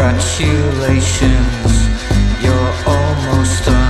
Congratulations, you're almost done.